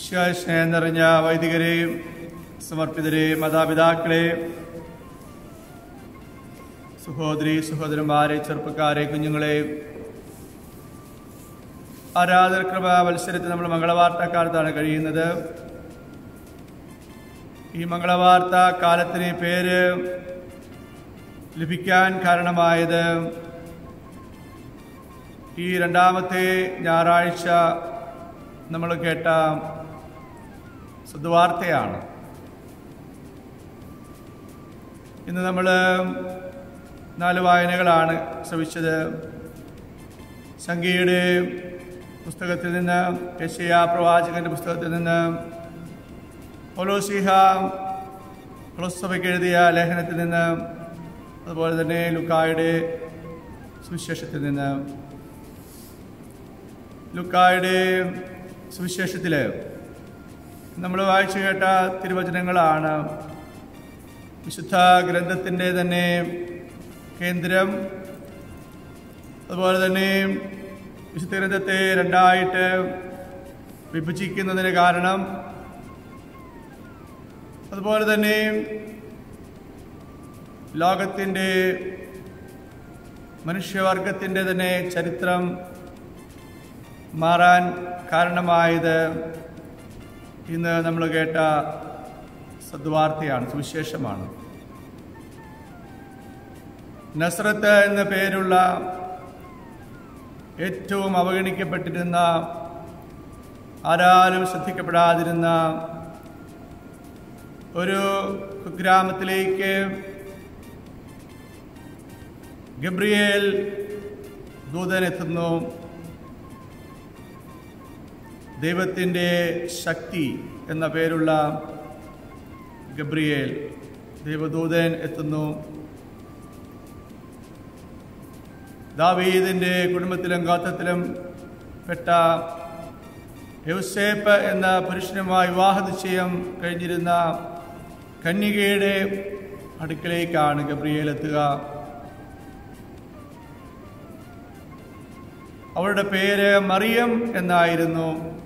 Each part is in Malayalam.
വിശ്വാസ നിറഞ്ഞ വൈദികരെയും സമർപ്പിതരെയും മാതാപിതാക്കളെ സഹോദരി സഹോദരന്മാരെ ചെറുപ്പക്കാരെ കുഞ്ഞുങ്ങളെ ആരാധന കൃപ മത്സരത്തിൽ നമ്മൾ മംഗളവാർത്താക്കാലത്താണ് കഴിയുന്നത്. ഈ മംഗളവാർത്ത കാലത്തിന് പേര് ലഭിക്കാൻ കാരണമായത് ഈ രണ്ടാമത്തെ ഞായറാഴ്ച നമ്മൾ കേട്ട സദ്വാർത്തയാണ് ഇന്ന് നമ്മൾ നാല് വായനകളാണ് ശ്രമിച്ചത് സംഖ്യയുടെ പുസ്തകത്തിൽ നിന്ന് യശയ പ്രവാചകന്റെ പുസ്തകത്തിൽ നിന്ന് ഒലോസിഹ കൊളസ്സഭയ്ക്ക് എഴുതിയ ലേഖനത്തിൽ നിന്ന് അതുപോലെ തന്നെ ലുക്കായുടെ സുവിശേഷത്തിൽ നിന്ന്. ലുക്കായുടെ സുവിശേഷത്തിൽ നമ്മൾ വായിച്ചു കേട്ട തിരുവചനങ്ങളാണ്. വിശുദ്ധ ഗ്രന്ഥത്തിന്റെ തന്നെ കേന്ദ്രം അതുപോലെ തന്നെ വിശുദ്ധ ഗ്രന്ഥത്തെ രണ്ടായിട്ട് വിഭജിക്കുന്നതിന് കാരണം അതുപോലെ തന്നെ ലോകത്തിന്റെ മനുഷ്യവർഗത്തിന്റെ തന്നെ ചരിത്രം മാറാൻ കാരണമായത് ഇന്ന് നമ്മൾ കേട്ട സദ്വാർത്തയാണ് സുവിശേഷമാണ്. നസ്രത്ത് എന്ന പേരുള്ള ഏറ്റവും അവഗണിക്കപ്പെട്ടിരുന്ന ആരാലും ശ്രദ്ധിക്കപ്പെടാതിരുന്ന ഒരു കുഗ്രാമത്തിലേക്ക് ഗബ്രിയേൽ ദൂതനെത്തുന്നു ദൈവത്തിന്റെ ശക്തി എന്ന പേരുള്ള ഗബ്രിയേൽ ദൈവദൂതൻ എത്തുന്നു. ദാവീദിന്റെ കുടുംബത്തിലും ഗോത്രത്തിലും പെട്ട യൗസേപ്പ് എന്ന പുരുഷനുമായി വിവാഹ നിശ്ചയം കഴിഞ്ഞിരുന്ന കന്യകയുടെ അടുക്കളേക്കാണ് ഗബ്രിയേൽ എത്തുക. അവളുടെ പേര് മറിയം എന്നായിരുന്നു.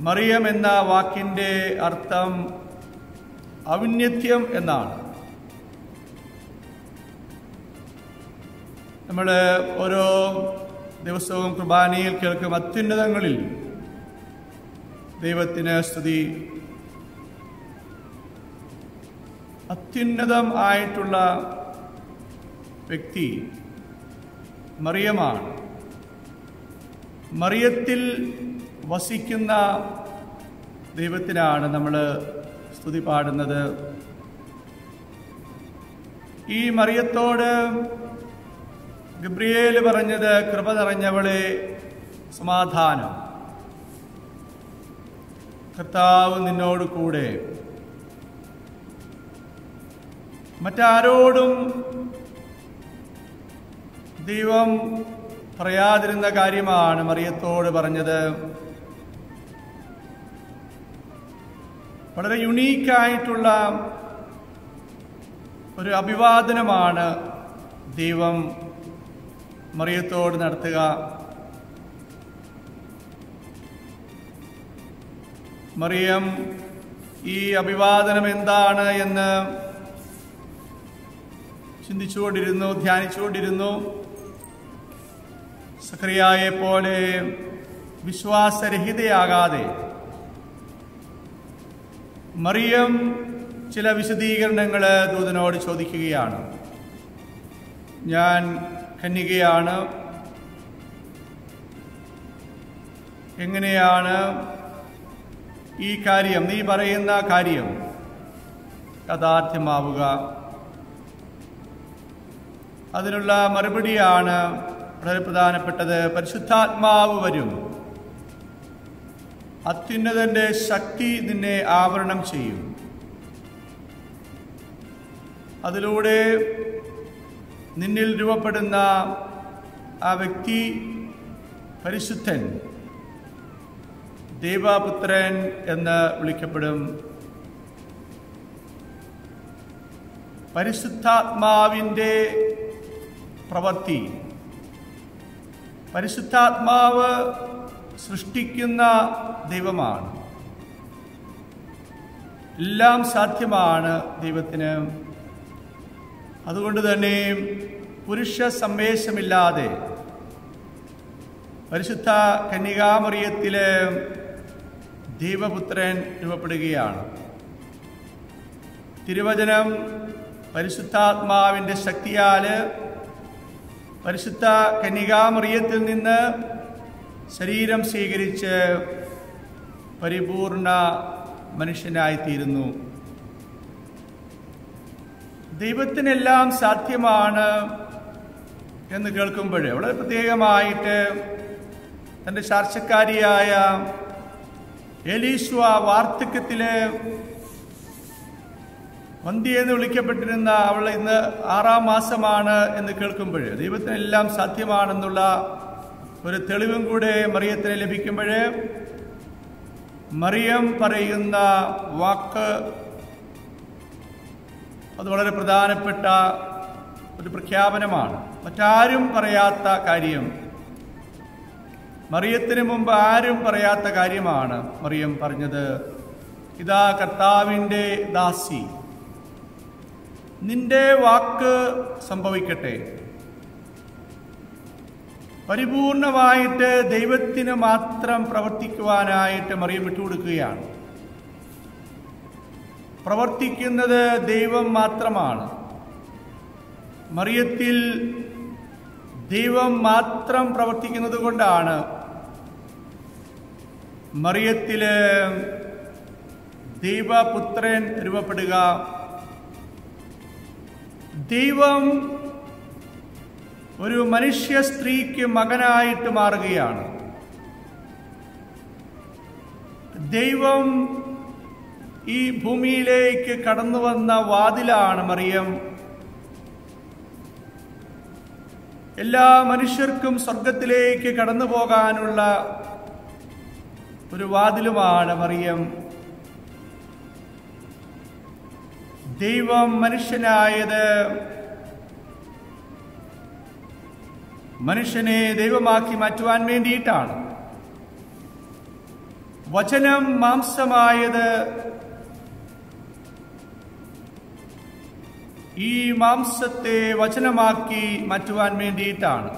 മറിയം എന്ന വാക്കിന്റെ അർത്ഥം ഔന്നത്യം എന്നാണ്. നമ്മൾ ഓരോ ദിവസവും കുർബാനയിൽ കേൾക്കും അത്യുന്നതങ്ങളിൽ ദൈവത്തിന് സ്തുതി. അത്യുന്നതം ആയിട്ടുള്ള വ്യക്തി മറിയമാണ്. മറിയത്തിൽ വസിക്കുന്ന ദൈവത്തിനാണ് നമ്മൾ സ്തുതി പാടുന്നത്. ഈ മറിയത്തോട് ഗബ്രിയേൽ പറഞ്ഞത് കൃപ നിറഞ്ഞവളെ സമാധാനം. കർത്താവ് നിന്നോട് കൂടെ. മറ്റാരോടും ദൈവം പറയാതിരുന്ന കാര്യമാണ് മറിയത്തോട് പറഞ്ഞത്. വളരെ യുണീക്കായിട്ടുള്ള ഒരു അഭിവാദനമാണ് ദൈവം മറിയത്തോട് നടത്തുക. മറിയം ഈ അഭിവാദനം എന്താണ് എന്ന് ചിന്തിച്ചുകൊണ്ടിരുന്നു ധ്യാനിച്ചുകൊണ്ടിരുന്നു. സക്രിയായെ പോലെ വിശ്വാസരഹിതയാകാതെ മറിയം ചില വിശദീകരണങ്ങൾ ദൂതനോട് ചോദിക്കുകയാണ്. ഞാൻ കന്യകയാണ്. എങ്ങനെയാണ് ഈ കാര്യം നീ പറയുന്ന കാര്യം യാഥാർത്ഥ്യമാവുക? അതിനുള്ള മറുപടിയാണ് വളരെ പ്രധാനപ്പെട്ടത്. പരിശുദ്ധാത്മാവ് വരും. അത്യുന്നതന്റെ ശക്തി നിന്നെ ആവരണം ചെയ്യും. അതിലൂടെ നിന്നിൽ രൂപപ്പെടുന്ന ആ വ്യക്തി പരിശുദ്ധൻ ദേവാപുത്രൻ എന്ന് വിളിക്കപ്പെടും. പരിശുദ്ധാത്മാവിന്റെ പ്രവൃത്തി. പരിശുദ്ധാത്മാവ് സൃഷ്ടിക്കുന്ന ദൈവമാണ്. എല്ലാം സാധ്യമാണ് ദൈവത്തിന്. അതുകൊണ്ട് തന്നെ പുരുഷ സന്ദേശമില്ലാതെ പരിശുദ്ധ കന്യകാമറിയത്തിലെ ദൈവപുത്രൻ രൂപപ്പെടുകയാണ്. തിരുവചനം പരിശുദ്ധാത്മാവിന്റെ ശക്തിയാൽ പരിശുദ്ധ കന്യകാമറിയത്തിൽ നിന്ന് ശരീരം സ്വീകരിച്ച് പരിപൂർണ മനുഷ്യനായിത്തീരുന്നു. ദൈവത്തിനെല്ലാം സാധ്യമാണ് എന്ന് കേൾക്കുമ്പോൾ വളരെ പ്രത്യേകമായിട്ട് തന്റെ ചാർച്ചക്കാരിയായ എലീശ്വ വാർത്തക്യത്തിലെ വന്തി എന്ന് വിളിക്കപ്പെട്ടിരുന്ന അവൾ ഇന്ന് ആറാം മാസമാണ് എന്ന് കേൾക്കുമ്പോൾ ദൈവത്തിനെല്ലാം സാധ്യമാണെന്നുള്ള ഒരു തെളിവും കൂടെ മറിയത്തിന് ലഭിക്കുമ്പോൾ മറിയം പറയുന്ന വാക്ക് അത് വളരെ പ്രധാനപ്പെട്ട ഒരു പ്രഖ്യാപനമാണ്. മറ്റാരും പറയാത്ത കാര്യം. മറിയത്തിന് മുമ്പ് ആരും പറയാത്ത കാര്യമാണ് മറിയം പറഞ്ഞത്. ഇതാ കർത്താവിന്റെ ദാസി. നിന്റെ വാക്ക് സംഭവിക്കട്ടെ. പരിപൂർണമായിട്ട് ദൈവത്തിന് മാത്രം പ്രവർത്തിക്കുവാനായിട്ട് മറിയം വിട്ടുകൊടുക്കുകയാണ്. പ്രവർത്തിക്കുന്നത് ദൈവം മാത്രമാണ്. മറിയത്തിൽ ദൈവം മാത്രം പ്രവർത്തിക്കുന്നത് കൊണ്ടാണ് മറിയത്തിൽ ദൈവപുത്രൻ രൂപപ്പെടുക. ദൈവം ഒരു മനുഷ്യ സ്ത്രീക്ക് മകനായിട്ട് മാറുകയാണ്. ദൈവം ഈ ഭൂമിയിലേക്ക് കടന്നു വന്ന വാതിലാണ് മറിയം. എല്ലാ മനുഷ്യർക്കും സ്വർഗത്തിലേക്ക് കടന്നു പോകാനുള്ള ഒരു വാതിലുമാണ് മറിയം. ദൈവം മനുഷ്യനായത് മനുഷ്യനെ ദൈവമാക്കി മാറ്റുവാൻ വേണ്ടിയിട്ടാണ്. വചനം മാംസമായത് ഈ മാംസത്തെ വചനമാക്കി മാറ്റുവാൻ വേണ്ടിയിട്ടാണ്.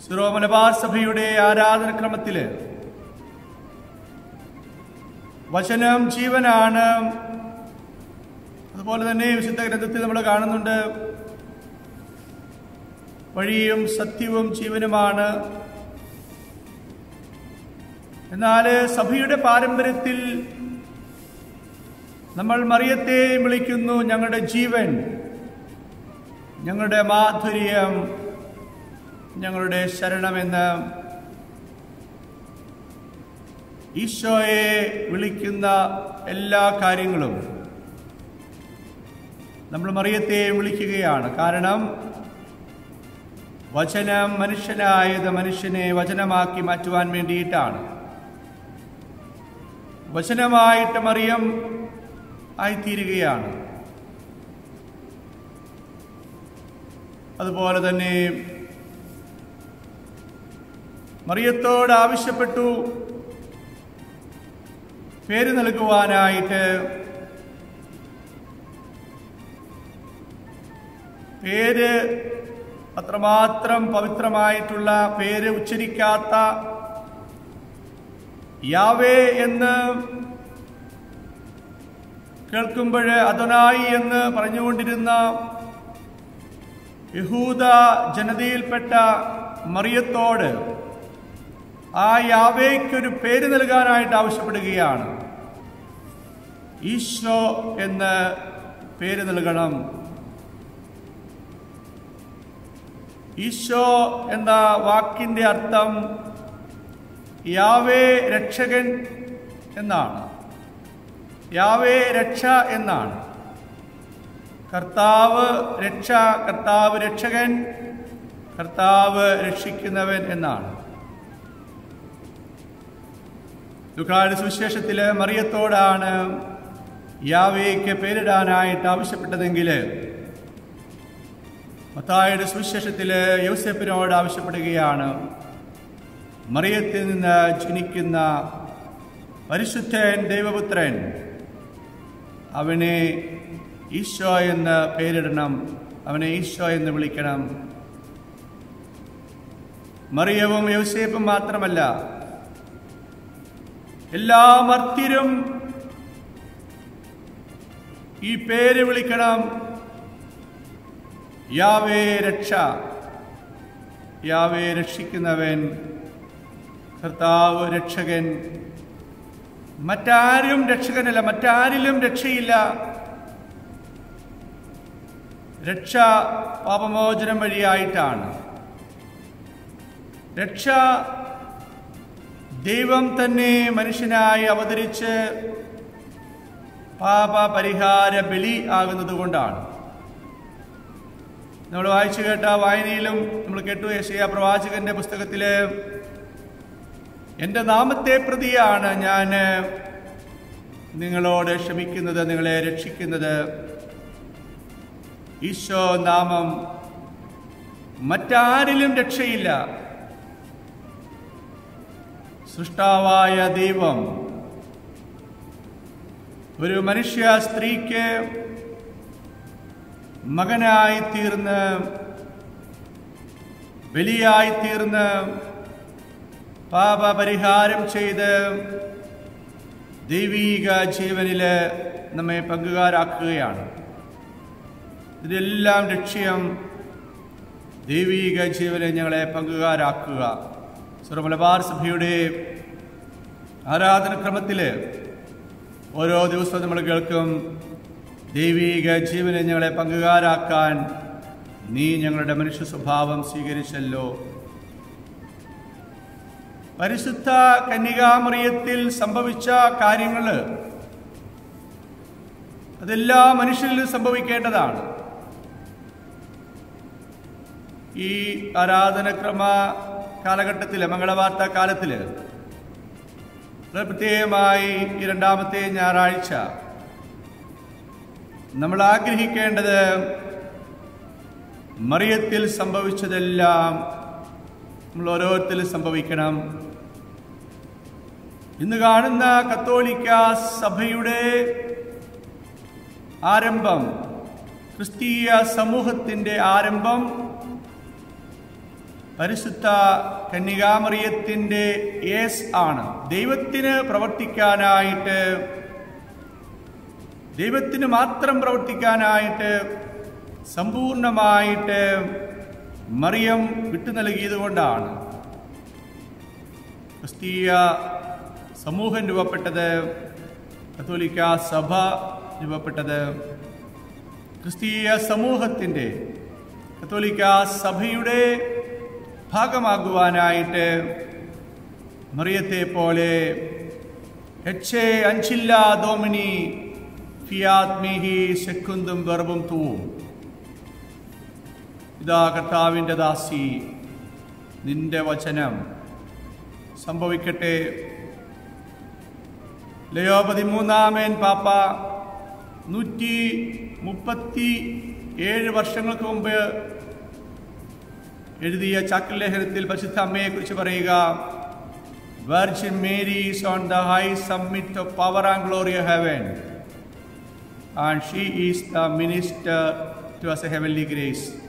സിറോ മലബാർ സഭയുടെ ആരാധനക്രമത്തിൽ വചനം ജീവനാണ്. അതുപോലെ തന്നെ വിശുദ്ധ ഗ്രന്ഥത്തിൽ നമ്മൾ കാണുന്നുണ്ട് വഴിയും സത്യവും ജീവനുമാണ്. എന്നാൽ സഭയുടെ പാരമ്പര്യത്തിൽ നമ്മൾ മറിയത്തെ വിളിക്കുന്നു ഞങ്ങളുടെ ജീവൻ ഞങ്ങളുടെ മാധുര്യം ഞങ്ങളുടെ ശരണമെന്ന്. ഈശോയെ വിളിക്കുന്ന എല്ലാ കാര്യങ്ങളും നമ്മൾ മറിയത്തെ വിളിക്കുകയാണ്. കാരണം വചനം മനുഷ്യനായത് മനുഷ്യനെ വചനമാക്കി മാറ്റുവാൻ വേണ്ടിയിട്ടാണ്. വചനമായിട്ട് മറിയം ആയിത്തീരുകയാണ്. അതുപോലെ തന്നെ മറിയത്തോട് ആവശ്യപ്പെട്ടു പേര് നൽകുവാനായിട്ട് പേര് അത്രമാത്രം പവിത്രമായിട്ടുള്ള പേര് ഉച്ചരിക്കാത്ത യാവേ എന്ന് കേൾക്കുമ്പോൾ അതൊനായി എന്ന് പറഞ്ഞുകൊണ്ടിരുന്ന യഹൂദ ജനതയിൽപ്പെട്ട മറിയത്തോട് ആ യാവേക്കൊരു പേര് നൽകാനായിട്ട് ആവശ്യപ്പെടുകയാണ്. ഈശോ എന്ന് പേര് നൽകണം. ഈശോ എന്ന വാക്കിന്റെ അർത്ഥം യാവേ രക്ഷകൻ എന്നാണ്. യാവേ രക്ഷ എന്നാണ്. കർത്താവ് രക്ഷ കർത്താവ് രക്ഷകൻ കർത്താവ് രക്ഷിക്കുന്നവൻ എന്നാണ്. ദുഃഖാട് സുവിശേഷത്തിൽ മറിയത്തോടാണ് യാവേക്ക് പേരിടാനായിട്ട് ആവശ്യപ്പെട്ടതെങ്കിൽ മത്തായുടെ സുവിശേഷത്തിൽ യോസെപ്പിനോട് ആവശ്യപ്പെടുകയാണ്. മറിയത്തിൽ നിന്ന് ജനിക്കുന്ന പരിശുദ്ധൻ ദൈവപുത്രൻ അവനെ ഈശോ എന്ന് പേരിടണം അവനെ ഈശോ എന്ന് വിളിക്കണം. മറിയവും യോസേപ്പും മാത്രമല്ല എല്ലാ മർത്തിരും ഈ പേര് വിളിക്കണം യാവേ രക്ഷ. യാവേ രക്ഷിക്കുന്നവൻ കർത്താവ് രക്ഷകൻ. മറ്റാരും രക്ഷകനല്ല മറ്റാരിലും രക്ഷയില്ല. രക്ഷ പാപമോചനം വഴിയായിട്ടാണ്. രക്ഷ ദൈവം തന്നെ മനുഷ്യനായി അവതരിച്ച് പാപ പരിഹാര ബലി ആകുന്നത് കൊണ്ടാണ് നമ്മൾ വായിച്ചു കേട്ട വായനയിലും നമ്മൾ കേട്ടു യേശയ പ്രവാചകന്റെ പുസ്തകത്തിൽ എന്റെ നാമത്തെ പ്രതിയാണ് ഞാൻ. നിങ്ങളോട് ക്ഷമിക്കുന്നത് നിങ്ങളെ രക്ഷിക്കുന്നത്. ഈശോ നാമം മറ്റാരിലും രക്ഷയില്ല. സൃഷ്ടാവായ ദൈവം ഒരു മനുഷ്യ സ്ത്രീക്ക് മകനായി തീർന്ന് ബലിയായി തീർന്ന് പാപപരിഹാരം ചെയ്ത് ദൈവീക ജീവനിൽ നമ്മെ പങ്കുകാരാക്കുകയാണ്. ഇതെല്ലാം ലക്ഷ്യം ദൈവീക ജീവനെ ഞങ്ങളെ പങ്കുകാരാക്കുക. സർവമലബാർ സഭയുടെ ആരാധനക്രമത്തിൽ ഓരോ ദിവസവും നമ്മൾ കേൾക്കും ദൈവീക ജീവനെ ഞങ്ങളെ പങ്കുകാരാക്കാൻ നീ ഞങ്ങളുടെ മനുഷ്യ സ്വഭാവം സ്വീകരിച്ചല്ലോ. പരിശുദ്ധ കന്യകാമറിയത്തിൽ സംഭവിച്ച കാര്യങ്ങൾ അതെല്ലാ മനുഷ്യരിലും സംഭവിക്കേണ്ടതാണ്. ഈ ആരാധനക്രമ കാലഘട്ടത്തിൽ മംഗളവാർത്ത കാലത്തിൽ പ്രത്യേകമായി ഈ രണ്ടാമത്തെ ഞായറാഴ്ച നമ്മൾ ആഗ്രഹിക്കേണ്ടത് മറിയത്തിൽ സംഭവിച്ചതെല്ലാം നമ്മൾ ഓരോരുത്തരും സംഭവിക്കണം. ഇന്ന് കാണുന്ന കത്തോലിക്ക സഭയുടെ ആരംഭം ക്രിസ്തീയ സമൂഹത്തിന്റെ ആരംഭം പരിശുദ്ധ കന്യകാമറിയത്തിന്റെ യേസ് ആണ്. ദൈവത്തിന് പ്രവർത്തിക്കാനായിട്ട് ദൈവത്തിന് മാത്രം പ്രവർത്തിക്കാനായിട്ട് സമ്പൂർണമായിട്ട് മറിയം വിട്ടു നൽകിയത് കൊണ്ടാണ്. ക്രിസ്തീയ സമൂഹം രൂപപ്പെട്ടത് കത്തോലിക്ക സഭ രൂപപ്പെട്ടത് ക്രിസ്തീയ സമൂഹത്തിന്റെ കത്തോലിക്ക സഭയുടെ ഭാഗമാകുവാനായിട്ട് മറിയത്തെ പോലെ എച്ച് അഞ്ചില്ല ദോമിനി ഫിയാത്മീഹി സെക്കുന്തും ഗർഭം തൂവും. ഇതാ കർത്താവിന്റെ ദാസി നിന്റെ വചനം. സംഭവിക്കട്ടെ. ലയോ പതിമൂന്നാമേൻ പാപ്പ നൂറ്റി മുപ്പത്തി ഏഴ് വർഷങ്ങൾക്ക് മുമ്പ് എഴുതിയ ചാക്കൽ ലേഖനത്തിൽ പരിശുദ്ധ അമ്മയെക്കുറിച്ച് പറയുക Virgin Mary is on the high summit of power and glory heaven and she is the minister to us a heavenly grace.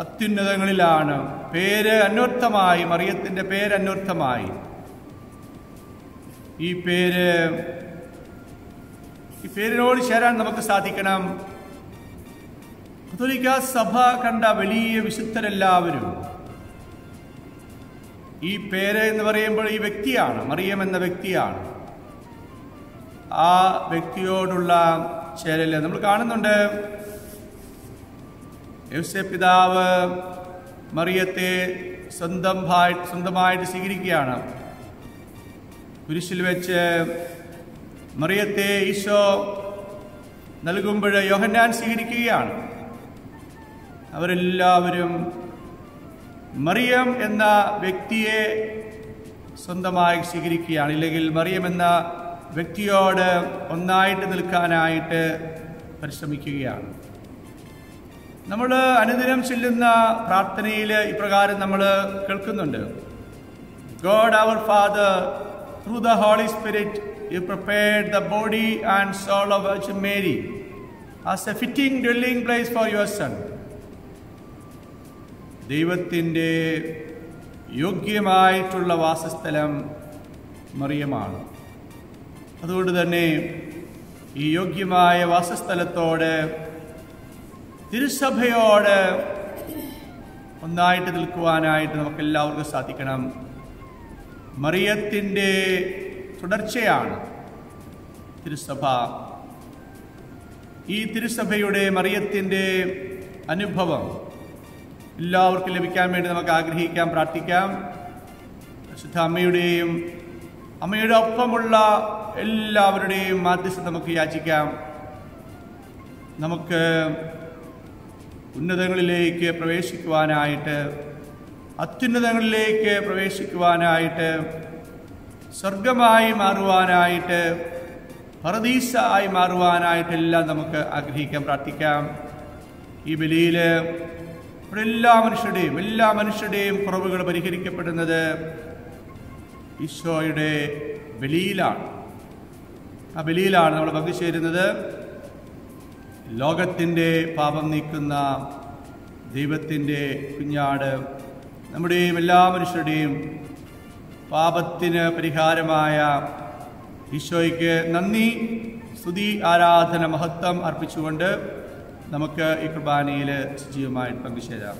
അത്യുന്നതങ്ങളിലാണ്. പേര് അന്വർത്ഥമായി മറിയത്തിന്റെ പേര് അന്വർത്ഥമായി. ഈ പേര് ഈ പേരിനോട് ചേരാൻ നമുക്ക് സാധിക്കണം. കത്തോലിക്ക സഭ കണ്ട വലിയ വിശുദ്ധരെല്ലാവരും ഈ പേര് എന്ന് പറയുമ്പോൾ ഈ വ്യക്തിയാണ് മറിയം എന്ന വ്യക്തിയാണ്. ആ വ്യക്തിയോടുള്ള ചേരൽ. നമ്മൾ കാണുന്നുണ്ട്. യൗസെ പിതാവ് മറിയത്തെ സ്വന്തം സ്വന്തമായിട്ട് സ്വീകരിക്കുകയാണ്. കുരിശിൽ വെച്ച് മറിയത്തെ ഈശോ നൽകുമ്പോൾ യോഹന്നാൻ സ്വീകരിക്കുകയാണ്. അവരെല്ലാവരും മറിയം എന്ന വ്യക്തിയെ സ്വന്തമായി സ്വീകരിക്കുകയാണ്. ഇല്ലെങ്കിൽ മറിയം എന്ന വ്യക്തിയോട് ഒന്നായിട്ട് നിൽക്കാനായിട്ട് പരിശ്രമിക്കുകയാണ്. നമ്മൾ അനുദിനം ചെല്ലുന്ന പ്രാർത്ഥനയിൽ ഇപ്രകാരം നമ്മൾ കേൾക്കുന്നുണ്ട്. God our father through the Holy Spirit you prepared the body and soul of Virgin Mary as a fitting dwelling place for your son ദൈവത്തിന്റെ യോഗ്യമായിട്ടുള്ള വാസസ്ഥലം മറിയമാണ്. അതുകൊണ്ട് തന്നെ ഈ യോഗ്യമായ വാസസ്ഥലത്തോട് തിരുസഭയോട് ഒന്നായിട്ട് നിൽക്കുവാനായിട്ട് നമുക്കെല്ലാവർക്കും സാധിക്കണം. മറിയത്തിന്റെ തുടർച്ചയാണ് തിരുസഭ. ഈ തിരുസഭയുടെ മറിയത്തിന്റെ അനുഭവം എല്ലാവർക്കും ലഭിക്കാൻ വേണ്ടി നമുക്ക് ആഗ്രഹിക്കാം പ്രാർത്ഥിക്കാം. പരിശുദ്ധ അമ്മയുടെയും അമ്മയുടെ ഒപ്പമുള്ള എല്ലാവരുടെയും മാധ്യസ്ഥ നമുക്ക് യാചിക്കാം. നമുക്ക് ഉന്നതങ്ങളിലേക്ക് പ്രവേശിക്കുവാനായിട്ട് അത്യുന്നതങ്ങളിലേക്ക് പ്രവേശിക്കുവാനായിട്ട് സ്വർഗമായി മാറുവാനായിട്ട് പറദീസ ആയി മാറുവാനായിട്ടെല്ലാം നമുക്ക് ആഗ്രഹിക്കാം പ്രാർത്ഥിക്കാം. ഈ ബലിയിൽ എല്ലാ മനുഷ്യരുടെയും എല്ലാ മനുഷ്യരുടെയും കുറവുകൾ പരിഹരിക്കപ്പെടുന്നത് ഈശോയുടെ ബലിയിലാണ്. ആ ബലിയിലാണ് നമ്മൾ പങ്കുചേരുന്നത്. ലോകത്തിന്റെ പാപം നീക്കുന്ന ദൈവത്തിന്റെ കുഞ്ഞാട് നമ്മുടെയും എല്ലാ മനുഷ്യരുടെയും പാപത്തിന് പരിഹാരമായ ഈശോയ്ക്ക് നന്ദി സ്തുതി ആരാധന മഹത്വം അർപ്പിച്ചുകൊണ്ട് നമുക്ക് ഈ കുർബാനയിൽ സജീവമായിട്ട് പങ്കുചേരാം.